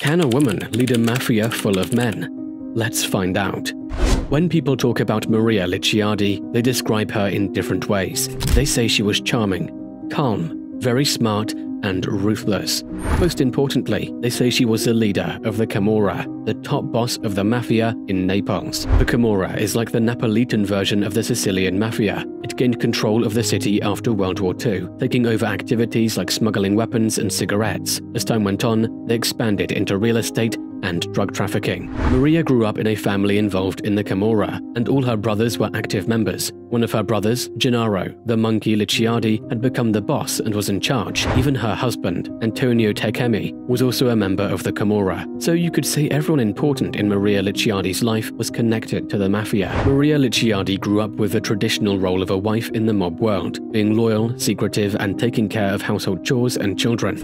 Can a woman lead a mafia full of men? Let's find out. When people talk about Maria Licciardi, they describe her in different ways. They say she was charming, calm, very smart, and ruthless. Most importantly, they say she was the leader of the Camorra, the top boss of the mafia in Naples. The Camorra is like the Napolitan version of the Sicilian mafia. It gained control of the city after World War II, taking over activities like smuggling weapons and cigarettes. As time went on, they expanded into real estate and drug trafficking. Maria grew up in a family involved in the Camorra, and all her brothers were active members. One of her brothers, Gennaro, the monkey Licciardi, had become the boss and was in charge. Even her husband, Antonio Teghemié, was also a member of the Camorra. So you could say everyone important in Maria Licciardi's life was connected to the mafia. Maria Licciardi grew up with the traditional role of a wife in the mob world, being loyal, secretive, and taking care of household chores and children.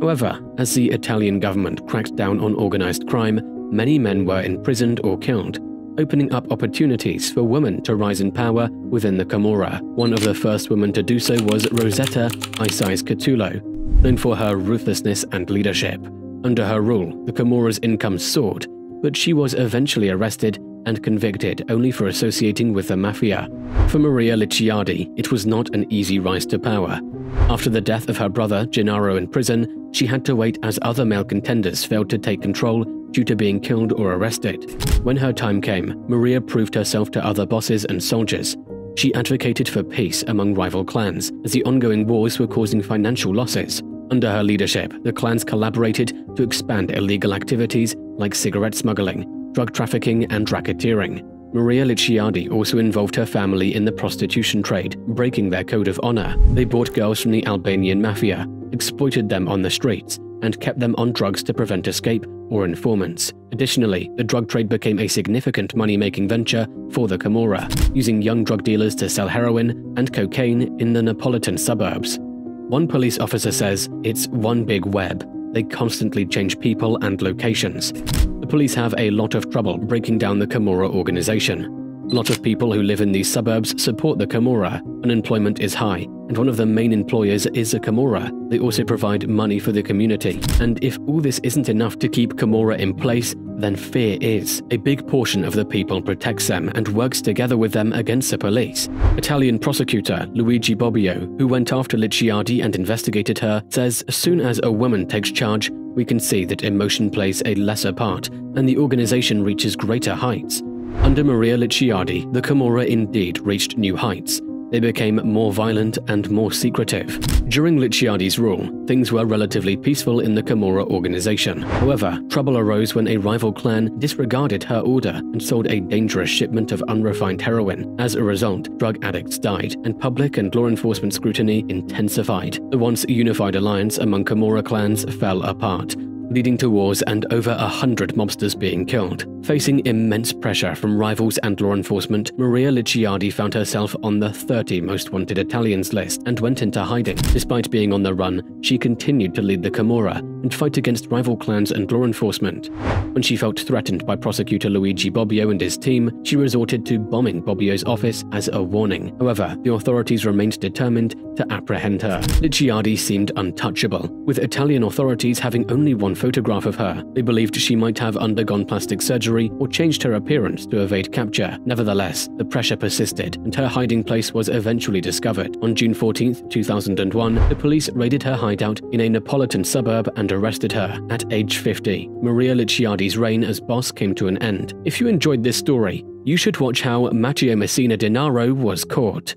However, as the Italian government cracked down on organized crime, many men were imprisoned or killed, opening up opportunities for women to rise in power within the Camorra. One of the first women to do so was Rosetta Isais Cutolo, known for her ruthlessness and leadership. Under her rule, the Camorra's income soared, but she was eventually arrested and convicted only for associating with the mafia. For Maria Licciardi, it was not an easy rise to power. After the death of her brother, Gennaro, in prison, she had to wait as other male contenders failed to take control due to being killed or arrested. When her time came, Maria proved herself to other bosses and soldiers. She advocated for peace among rival clans, as the ongoing wars were causing financial losses. Under her leadership, the clans collaborated to expand illegal activities like cigarette smuggling, drug trafficking, and racketeering. Maria Licciardi also involved her family in the prostitution trade, breaking their code of honor. They bought girls from the Albanian mafia, exploited them on the streets, and kept them on drugs to prevent escape or informants. Additionally, the drug trade became a significant money-making venture for the Camorra, using young drug dealers to sell heroin and cocaine in the Neapolitan suburbs. One police officer says it's one big web. They constantly change people and locations The police have a lot of trouble breaking down the Camorra organization. A lot of people who live in these suburbs support the Camorra. Unemployment is high, and one of the main employers is a Camorra. They also provide money for the community. And if all this isn't enough to keep Camorra in place, then fear is. A big portion of the people protects them and works together with them against the police. Italian prosecutor Luigi Bobbio, who went after Licciardi and investigated her, says as soon as a woman takes charge, we can see that emotion plays a lesser part and the organization reaches greater heights. Under Maria Licciardi, the Camorra indeed reached new heights. They became more violent and more secretive. During Licciardi's rule, things were relatively peaceful in the Camorra organization. However, trouble arose when a rival clan disregarded her order and sold a dangerous shipment of unrefined heroin. As a result, drug addicts died, and public and law enforcement scrutiny intensified. The once unified alliance among Camorra clans fell apart, leading to wars and over a hundred mobsters being killed. Facing immense pressure from rivals and law enforcement, Maria Licciardi found herself on the 30 most wanted Italians list and went into hiding. Despite being on the run, she continued to lead the Camorra and fight against rival clans and law enforcement. When she felt threatened by prosecutor Luigi Bobbio and his team, she resorted to bombing Bobbio's office as a warning. However, the authorities remained determined to apprehend her. Licciardi seemed untouchable, with Italian authorities having only one photograph of her. They believed she might have undergone plastic surgery or changed her appearance to evade capture. Nevertheless, the pressure persisted, and her hiding place was eventually discovered. On June 14, 2001, the police raided her hideout in a Neapolitan suburb and arrested her. At age 50, Maria Licciardi's reign as boss came to an end. If you enjoyed this story, you should watch how Matteo Messina Denaro was caught.